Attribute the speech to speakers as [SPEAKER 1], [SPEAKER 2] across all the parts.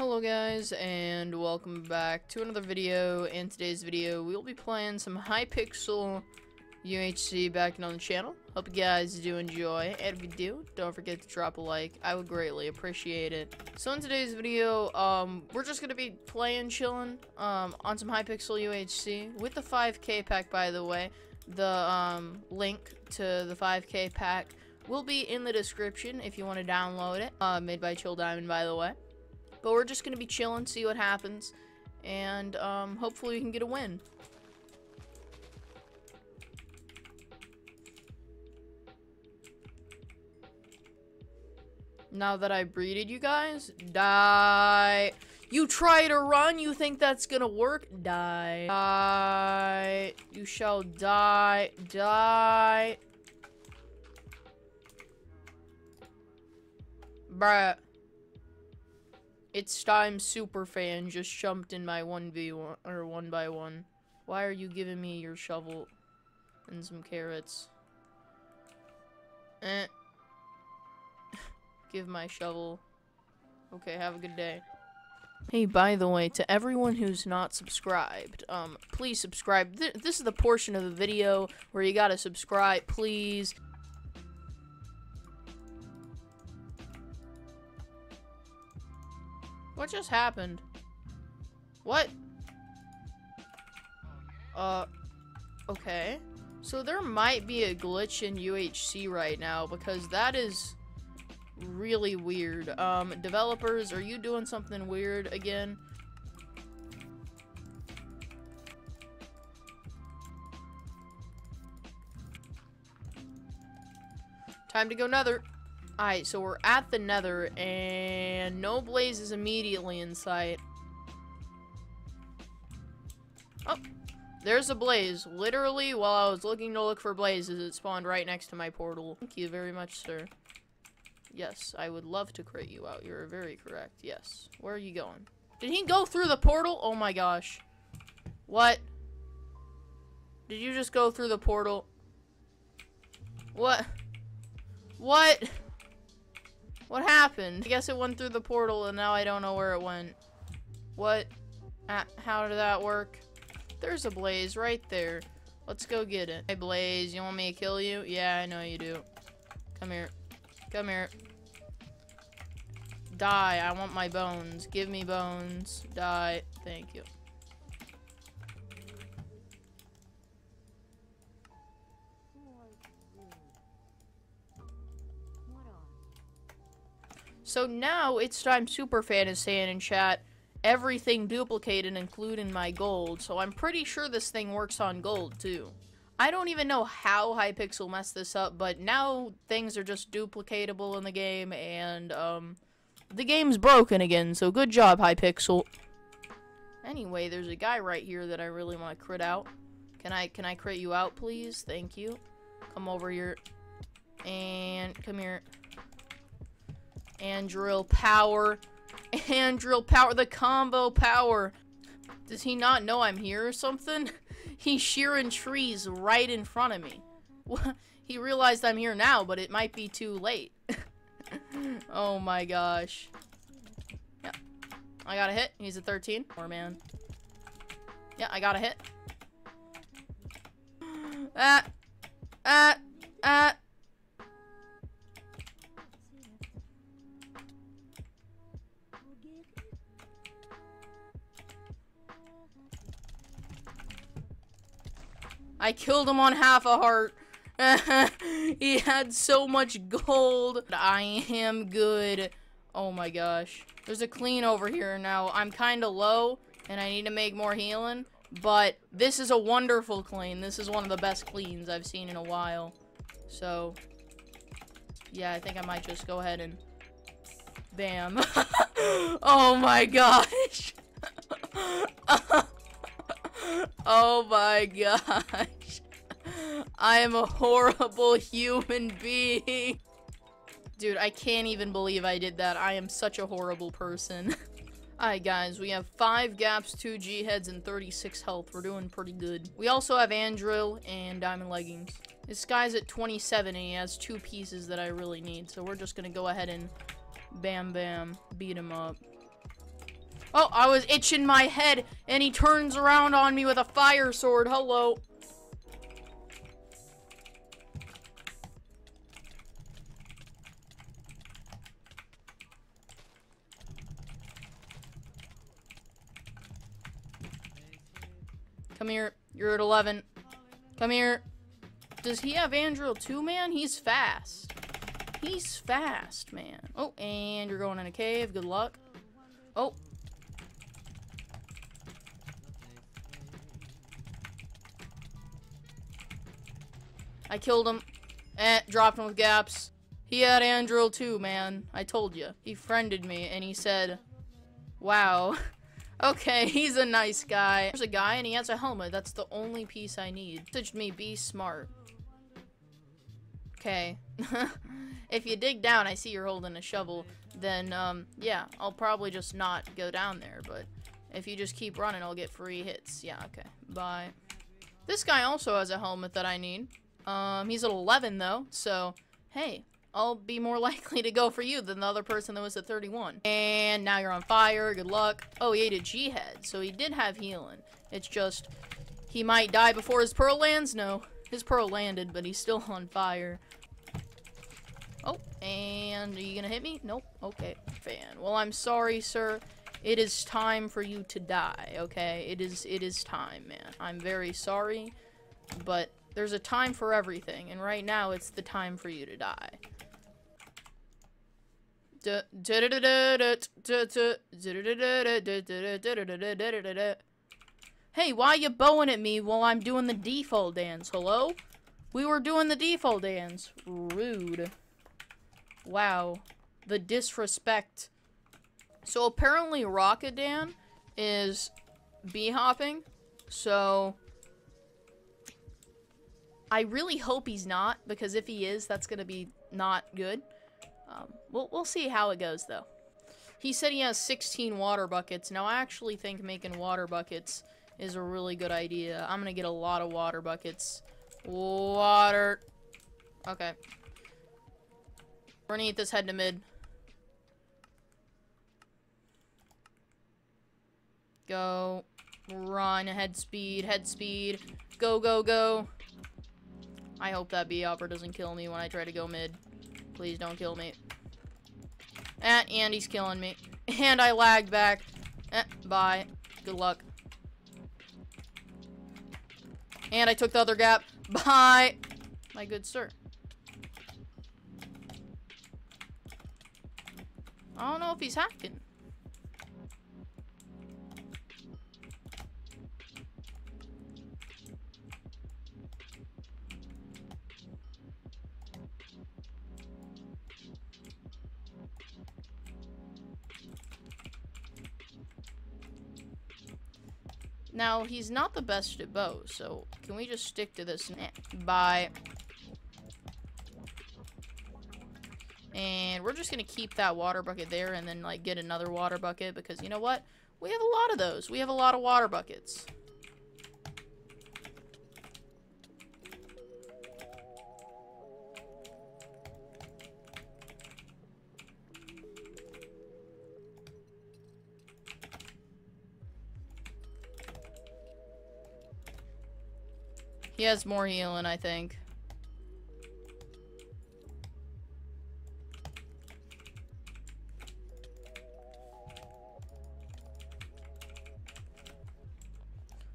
[SPEAKER 1] Hello guys, and welcome back to another video. In today's video, we'll be playing some Hypixel UHC back on the channel. Hope you guys do enjoy, and if you do, don't forget to drop a like. I would greatly appreciate it. So in today's video, um, we're just gonna be playing, chilling, um, on some Hypixel UHC with the 5k pack, by the way. The, um, link to the 5k pack will be in the description if you want to download it. Uh, made by Chill Diamond, by the way. But we're just going to be chilling, see what happens. And um, hopefully we can get a win. Now that I breeded you guys, die. You try to run, you think that's gonna work? Die. Die. You shall die. Die. Bruh. It's time Superfan just jumped in my 1v1 or 1 by 1 Why are you giving me your shovel and some carrots? Eh. Give my shovel. Okay, have a good day. Hey, by the way, to everyone who's not subscribed, um, please subscribe. Th this is the portion of the video where you gotta subscribe, please. What just happened? What? Uh, okay. So there might be a glitch in UHC right now because that is really weird. Um, developers, are you doing something weird again? Time to go nether. Alright, so we're at the nether, and no blaze is immediately in sight. Oh, there's a blaze. Literally, while I was looking to look for blazes, it spawned right next to my portal. Thank you very much, sir. Yes, I would love to crate you out. You're very correct. Yes. Where are you going? Did he go through the portal? Oh my gosh. What? Did you just go through the portal? What? What? What happened? I guess it went through the portal and now I don't know where it went. What? Uh, how did that work? There's a blaze right there. Let's go get it. Hey Blaze, you want me to kill you? Yeah, I know you do. Come here. Come here. Die. I want my bones. Give me bones. Die. Thank you. So now it's time Superfan is saying in chat, everything duplicated including my gold. So I'm pretty sure this thing works on gold too. I don't even know how Hypixel messed this up, but now things are just duplicatable in the game and um, the game's broken again. So good job Hypixel. Anyway, there's a guy right here that I really want to crit out. Can I can I crit you out please? Thank you. Come over here. And come here and drill power. And drill power the combo power. Does he not know I'm here or something? He's shearing trees right in front of me. He realized I'm here now but it might be too late. Oh my gosh. Yeah I got a hit. He's a 13 poor man. Yeah I got a hit. Ah. Ah. Ah I killed him on half a heart. he had so much gold. I am good. Oh my gosh. There's a clean over here now. I'm kind of low, and I need to make more healing. But this is a wonderful clean. This is one of the best cleans I've seen in a while. So, yeah, I think I might just go ahead and... Bam. oh my gosh. oh my gosh. I am a horrible human being. Dude, I can't even believe I did that. I am such a horrible person. Alright guys, we have 5 gaps, 2 G-heads, and 36 health. We're doing pretty good. We also have Anduril and Diamond Leggings. This guy's at 27 and he has 2 pieces that I really need. So we're just gonna go ahead and bam bam beat him up. Oh, I was itching my head, and he turns around on me with a fire sword. Hello. Come here. You're at 11. Come here. Does he have Anduril too, man? He's fast. He's fast, man. Oh, and you're going in a cave. Good luck. Oh. I killed him. Eh, dropped him with gaps. He had Anduril too, man. I told you. He friended me, and he said, Wow. Okay, he's a nice guy. There's a guy and he has a helmet. That's the only piece I need. Messaged me, be smart. Okay. if you dig down, I see you're holding a shovel, then, um, yeah, I'll probably just not go down there, but if you just keep running, I'll get free hits. Yeah, okay. Bye. This guy also has a helmet that I need. Um, he's at 11, though, so, hey, I'll be more likely to go for you than the other person that was at 31. And now you're on fire. Good luck. Oh, he ate a G-head, so he did have healing. It's just, he might die before his pearl lands? No. His pearl landed, but he's still on fire. Oh, and are you gonna hit me? Nope. Okay, fan. Well, I'm sorry, sir. It is time for you to die, okay? It is, it is time, man. I'm very sorry, but there's a time for everything, and right now it's the time for you to die. Hey, why you bowing at me while I'm doing the default dance? Hello? We were doing the default dance. Rude. Wow. The disrespect. So apparently Rocket Dan is bee hopping. So I really hope he's not because if he is, that's going to be not good. Um, we'll, we'll see how it goes, though. He said he has 16 water buckets. Now, I actually think making water buckets is a really good idea. I'm going to get a lot of water buckets. Water. Okay. We're going to eat this head to mid. Go. Run. Head speed. Head speed. Go, go, go. I hope that bee hopper doesn't kill me when I try to go mid. Please don't kill me. Eh, and he's killing me. And I lagged back. Eh, bye. Good luck. And I took the other gap. Bye. My good sir. I don't know if he's hacking. Now, he's not the best at bows, so can we just stick to this? Bye. And we're just going to keep that water bucket there and then, like, get another water bucket because, you know what? We have a lot of those. We have a lot of water buckets. He has more healing, I think.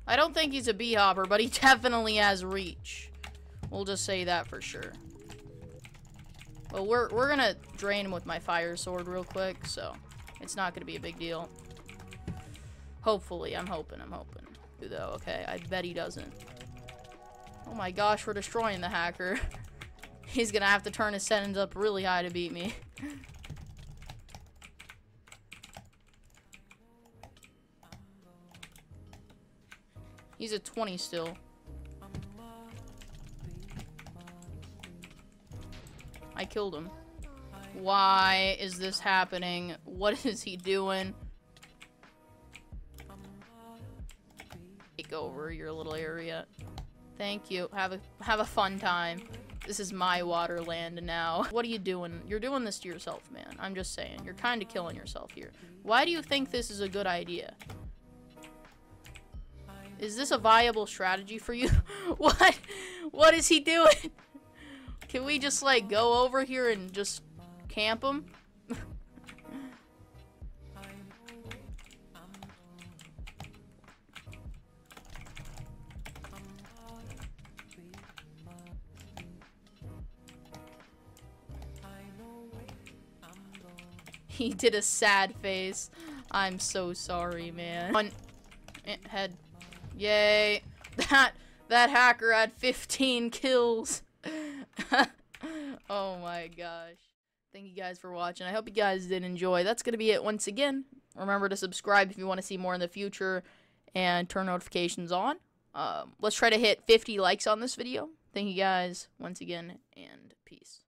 [SPEAKER 1] I don't think he's a bee hopper, but he definitely has reach. We'll just say that for sure. Well, we're, we're gonna drain him with my fire sword real quick, so it's not gonna be a big deal. Hopefully, I'm hoping, I'm hoping. Though, okay, I bet he doesn't. Oh my gosh, we're destroying the hacker. He's gonna have to turn his settings up really high to beat me. He's a 20 still. I killed him. Why is this happening? What is he doing? Take over your little area. Thank you. Have a have a fun time. This is my water land now. What are you doing? You're doing this to yourself, man. I'm just saying. You're kind of killing yourself here. Why do you think this is a good idea? Is this a viable strategy for you? what? What is he doing? Can we just, like, go over here and just camp him? He did a sad face. I'm so sorry, man. One head. Yay. That that hacker had 15 kills. oh my gosh. Thank you guys for watching. I hope you guys did enjoy. That's going to be it once again. Remember to subscribe if you want to see more in the future and turn notifications on. Um, let's try to hit 50 likes on this video. Thank you guys once again and peace.